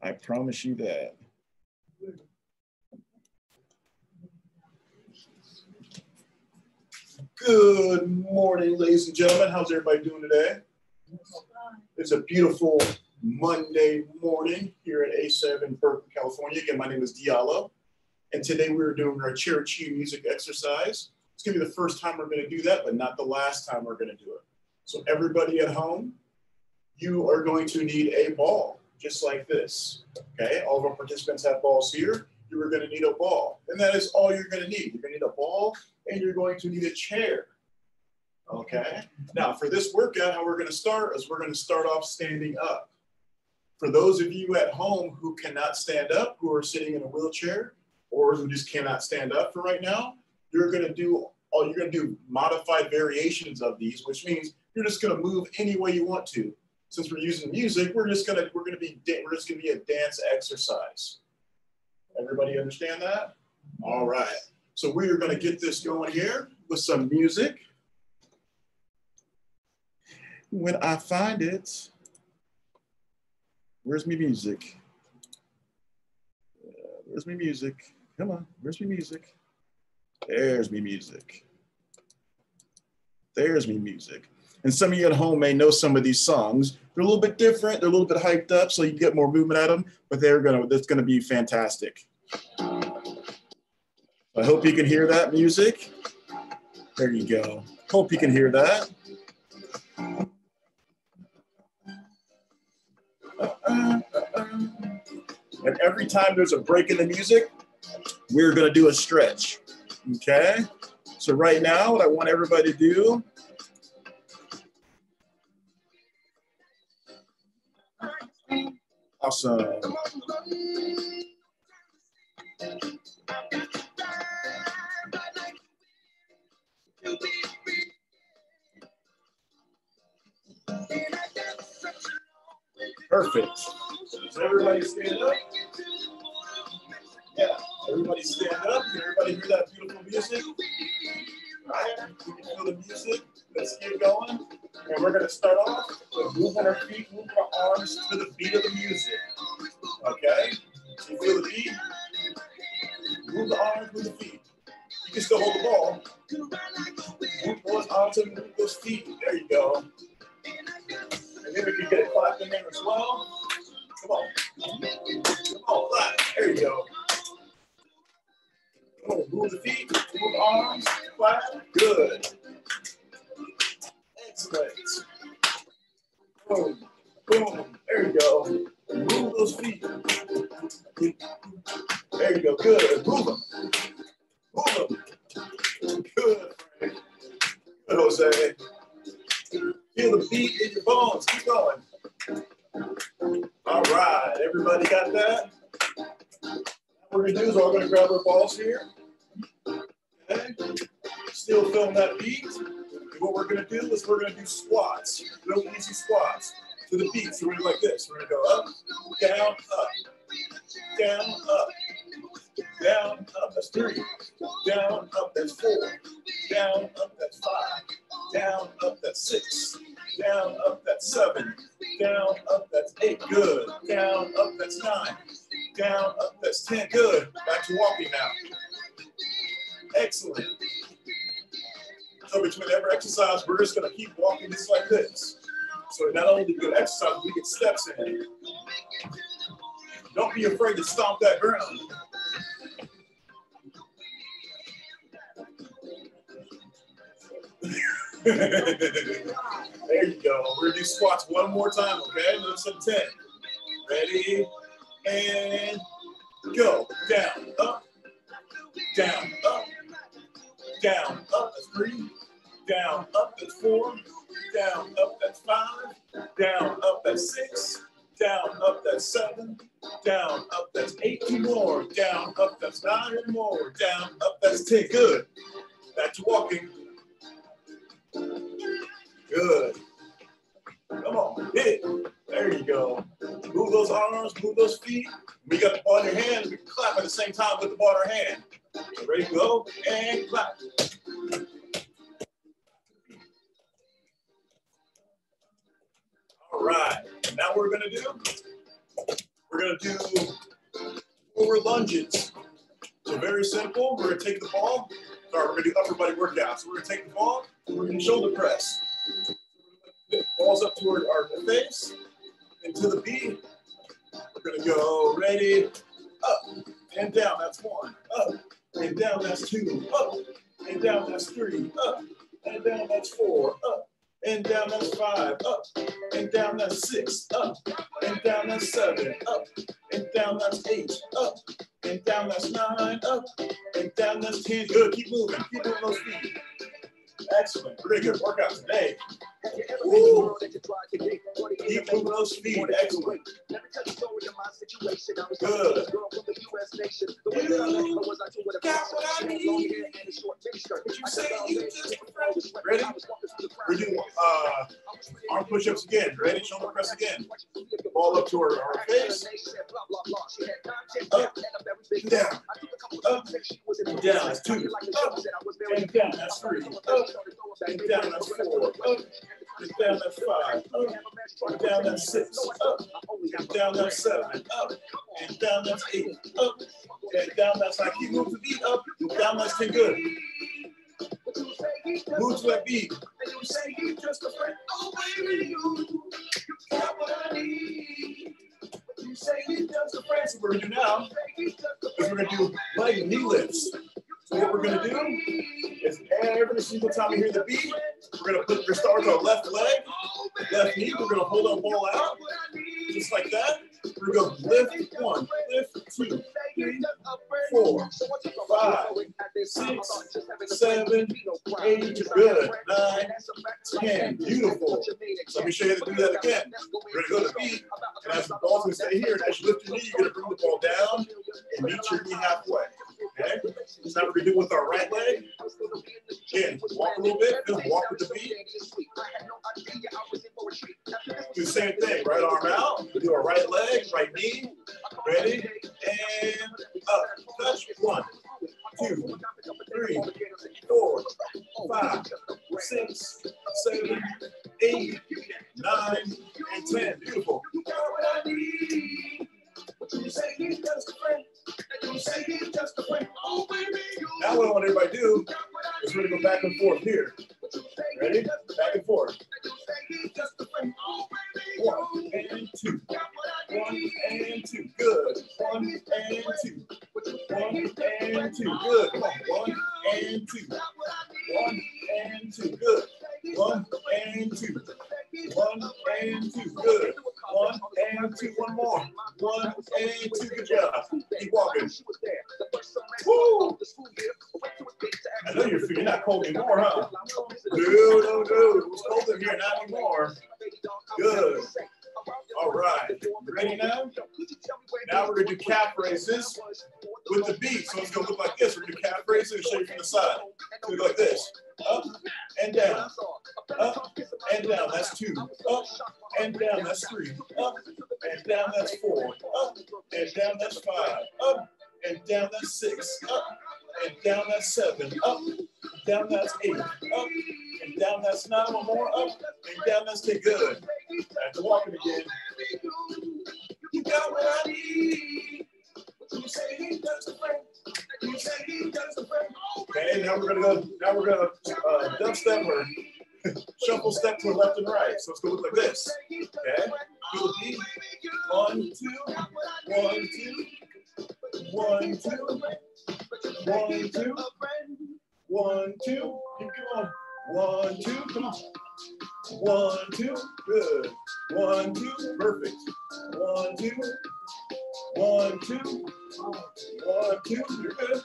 I promise you that. Good morning, ladies and gentlemen. How's everybody doing today? It's a beautiful Monday morning here at A7 in Berkeley, California. Again, my name is Diallo, and today we're doing our Cherokee music exercise. It's gonna be the first time we're gonna do that, but not the last time we're gonna do it. So everybody at home, you are going to need a ball, just like this, okay? All of our participants have balls here. You are gonna need a ball, and that is all you're gonna need. You're gonna need a ball, and you're going to need a chair, okay? Now, for this workout, how we're gonna start is we're gonna start off standing up. For those of you at home who cannot stand up, who are sitting in a wheelchair, or who just cannot stand up for right now, you're gonna do all you're gonna do modified variations of these, which means you're just gonna move any way you want to. Since we're using music, we're just gonna we're gonna be we're just gonna be a dance exercise. Everybody understand that? All right. So we are gonna get this going here with some music. When I find it, where's my music? Where's my music? Come on, where's my music? There's me music. There's me music. And some of you at home may know some of these songs. They're a little bit different. They're a little bit hyped up, so you get more movement at them. But they're gonna. That's gonna be fantastic. I hope you can hear that music. There you go. Hope you can hear that. And every time there's a break in the music, we're gonna do a stretch. Okay? So right now, what I want everybody to do Awesome. Perfect. So everybody stand up. Yeah, everybody stand up. Can everybody hear that beautiful music? Right? You can feel the music. Let's get going. And we're gonna start off with moving our feet, moving our arms to the beat of the music. Okay? You feel the beat? Move the arms, move the feet. You can still hold the ball. Move those arms and move those feet. There you go. And then we can get a clap in there as well. Come on. Come on, clap. There you go. Come on, move the feet, move the arms, clap. Good. Excellent. Boom, boom. There you go. Move those feet. There you go. Good. Move them. Move them. Good. Good, Jose. Feel the beat in your bones. Keep going. All right. Everybody got that? What we're gonna do is we're gonna grab our balls here. Okay. Still feeling that beat. And what we're gonna do is we're gonna do squats. Real easy squats to the beat. So we're gonna go like this. We're gonna go up, down, up, down, up, down, up. That's three. Down, up. That's four. Down, up. That's five. Down, up. That's six. Down, up. That's seven. Down, up. That's eight. Good. Down, up. That's nine. Down, up. That's ten. Good. Back to walking now. Excellent. So between every exercise, we're just gonna keep walking just like this. So not only get exercise, we get steps in. Don't be afraid to stomp that ground. there you go. We're gonna do squats one more time, okay? Another some 10. Ready? And go. Down, up, down, up, down, up. That's three. Down, up. That's four. Down, up. That's five. Down, up. That's six. Down, up. That's seven. Down, up. That's eight. Two more. Down, up. That's nine. More. Down, up. That's ten. Good. Back to walking. Good. Come on, hit it. There you go. Move those arms, move those feet. We got the ball in your hand. We clap at the same time with the ball in our hand. Ready to go? And clap. All right. Now we're gonna do, we're gonna do forward lunges. So very simple. We're gonna take the ball. Sorry, we're gonna do upper body workout. So we're gonna take the ball. We're gonna shoulder press. Balls up toward our face. Into the beat. We're gonna go ready, up and down. That's one. Up and down. That's two. Up and down. That's three. Up and down. That's four. Up and down. That's five. Up and down. That's six. Up and down. That's seven. Up and down. That's eight. Up and down. That's nine. Up and down. That's ten. Good. Keep moving. Keep moving those feet. Excellent. Pretty good workout today. Woo. Keep moving those feet. Excellent. Good. Ready? Push-ups again. Ready? Shoulder press again. Ball up to our, our face. Up down. Up down. That's two. Up and down. That's three. Up and down. That's four. Up and down. That's five. Up and down. That's six. Up and down. That's seven. Up and down. That's eight. Up and down. That's nine. Keep moving the beat. Up down. That's ten. Good. Move to that beat. And you say you just a friend. You, you. You you we're we're gonna do knee lifts. So what we're gonna do is every single time we hear the beat, we're gonna put we're start with our left leg, left knee. We're gonna hold our ball out, just like that. Lift one, lift two, three, four, five, six, seven, eight, good, nine, ten, beautiful. Let me show you how to do that again. We're gonna go to and as the ball's gonna stay here, and as you lift your knee, you're gonna bring the ball down and meet your knee halfway. Okay? So now we're gonna do with our right leg. Again, walk a little bit, walk with the beat. Do the same thing, right arm out. Do our right leg, right knee. Ready? And up. Touch. One, two, three, four, five, six, seven, eight, nine, and ten. Beautiful. Now what I want everybody to do is we're gonna go back and forth here. Ready? Back and forth. One and two. One and two. Good. One and two. One and two. Good. One and two. Right. Ready now? Now we're gonna do calf raises with the beat. So it's gonna look like this. We're gonna do calf raises and you from the side. Gonna like this. Up and down. Up and down. That's two. Up and down. That's three. Up and down. That's four. Up and down. That's five. Up and down. That's six. Up and down. That's seven. Up down. That's eight. Up and down. That's nine. One more. Up and down. That's ten. Good. After walking again. You got what I need. You say he does the friend. You say he does the friend. Okay, now we're gonna go. Now we're gonna uh, dub step or shuffle step to the left and right. So it's gonna look like this. Okay, the beat. One, two, one, two, one, two, one, two, one, two. Keep going. One, two, come on. One, two, good. One, two, perfect. One, two, one, two, one, two, you're good.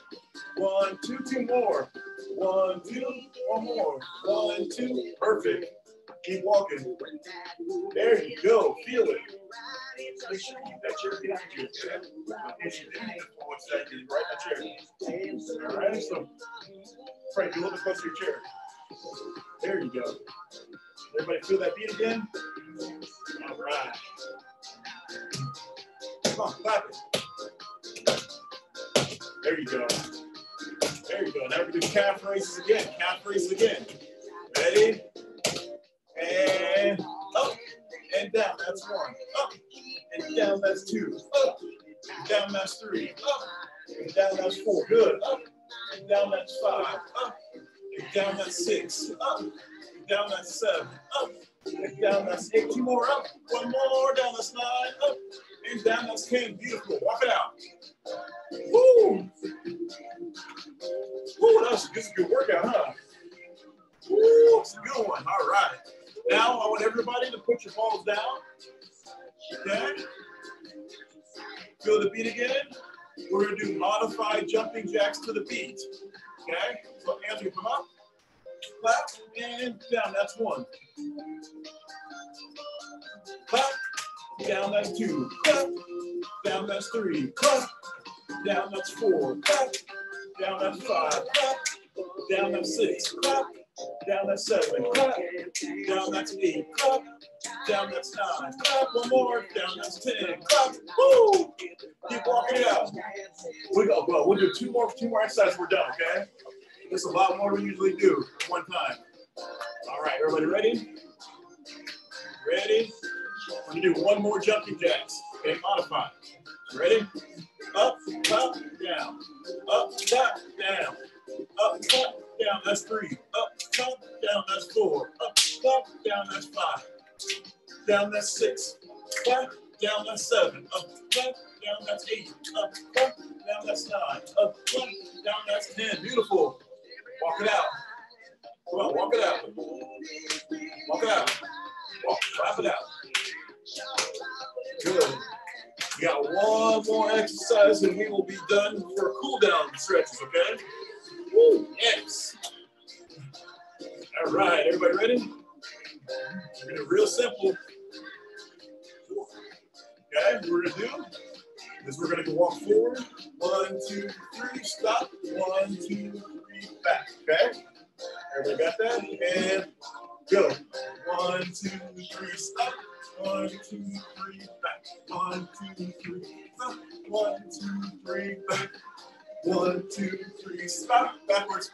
One, two, two more. One, two, one more. One, two, perfect. Keep walking. There you go. Feel it. Make sure you keep that chair behind you. If you didn't what's that? You're right in the chair. All right. So, Frank, little bit closer to your chair. There you go. Everybody feel that beat again? All right. Come on, clap it. There you go. There you go. Now gonna do calf raises again. Calf raises again. Ready? And up and down. That's one. Up and down, that's two, up, down, that's three, up, and down, that's four, good, up, and down, that's five, up, and down, that's six, up, and down, that's seven, up, and down, that's eight, two more, up, one more, down, that's nine, up, and down, that's 10, beautiful, walk it out. Woo! Woo, that was, this is a good workout, huh? Woo, it's a good one, all right. Now I want everybody to put your balls down. Okay. Feel the beat again. We're gonna do modified jumping jacks to the beat. Okay. So will come up, clap, and down. That's one. Clap, down. That's two. Clap, down. That's three. Clap, down. That's four. Clap, down. That's five. Clap, down. That's six. Clap down that's seven, clap, down that's eight, clap, down that's nine, clap, one more, down that's 10, clap, woo! Keep walking it out. We go, well, we'll do two more, two more exercises, we're done, okay? It's a lot more than we usually do one time. All right, everybody ready? Ready? We're gonna do one more jumping jacks, okay, modified. Ready? Up, up, down, up, up, down, up, up, down, that's three. Up, up, down, that's four. Up, up, down, that's five. Down, that's six. Up, down, that's seven. Up, up, down, that's eight. Up, up, down, that's nine. Up, up, down, that's ten. Beautiful. Walk it out. Come on, walk it out. Walk it out. Walk, clap it out. Good. We got one more exercise and we will be done for cool down stretches, okay? Woo, yes. Right, everybody ready? We're gonna real simple. Okay, we're gonna do is we're gonna go walk forward. One, two, three, stop. One, two, three, back. Okay? Everybody got that? And go. One, two, three, stop. One, two, three, back. One, two, three, stop. One, two, three, back. One, two, three, stop, backwards,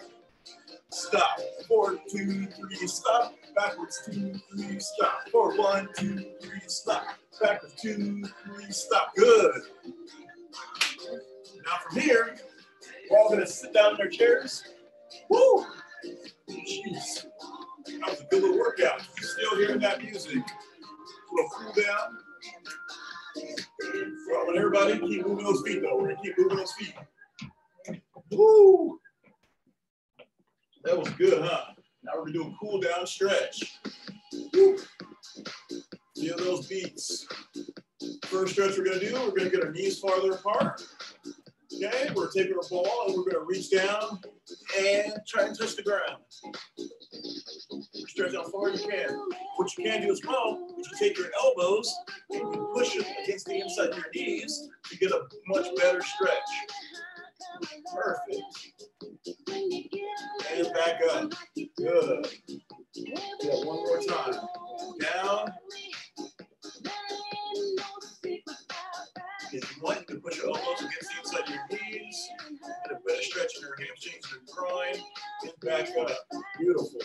stop. Four, two, three, stop, backwards, two, three, stop. Four, one, two, three, stop, backwards, two, three, stop. Good. Now from here, we're all gonna sit down in our chairs. Woo! Jeez. That was a good little workout. You still hearing that music? A little cool down. Want everybody keep moving those feet though. We're gonna keep moving those feet. Woo! That was good, huh? Now we're gonna do a cool down stretch. Feel those beats. First stretch we're gonna do, we're gonna get our knees farther apart. Okay, we're taking our ball and we're gonna reach down and try and touch the ground. Stretch out far as you can. What you can do as well is you take your elbows and you push them against the inside of your knees to get a much better stretch. Perfect. And back up. Good. Yeah, one more time. Down. If you want, you can push your elbows against the inside of your knees. Get a better stretch in your hamstrings and groin. And back up. Beautiful.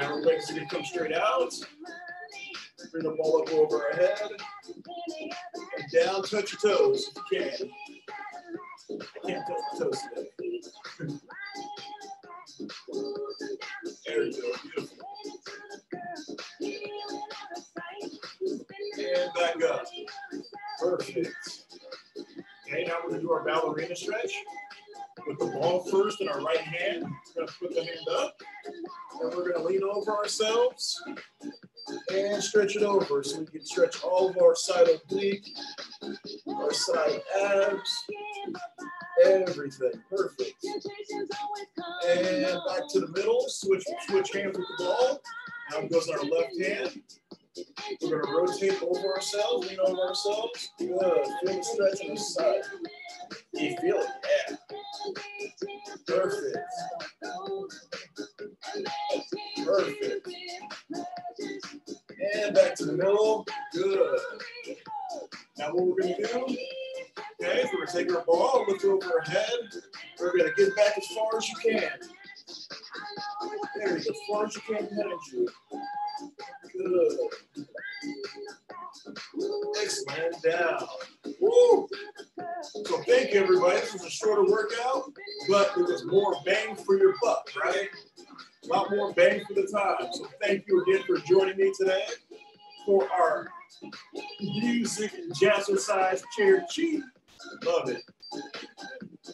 Now our legs are going to come straight out. Bring the ball up over our head. And down, touch your toes if you can. I can't touch the toes today. And back up. Perfect. Okay, now we're gonna do our ballerina stretch. With the ball first in our right hand, we're gonna put the hand up, and we're gonna lean over ourselves and stretch it over so we can stretch all of our side oblique, our side abs, everything. Perfect. And back to the middle, switch, switch hands with the ball. Now it goes on our left hand. We're gonna rotate over ourselves, lean over ourselves. Good, feel the stretch on the side. You feel it, yeah. Perfect. Perfect. And back to the middle. Good. Now what we're gonna do, take our ball, it over our head. We're gonna get back as far as you can. There you go, as far as you can behind you. Good. Excellent. Down. Woo! So thank you, everybody. This was a shorter workout, but it was more bang for your buck, right? A lot more bang for the time. So thank you again for joining me today for our music jazzercise Chair Chi. Love it.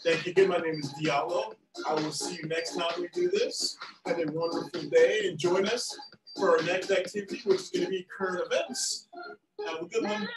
Thank you again. My name is Diallo. I will see you next time we do this. Have a wonderful day and join us for our next activity, which is going to be current events. Have a good one.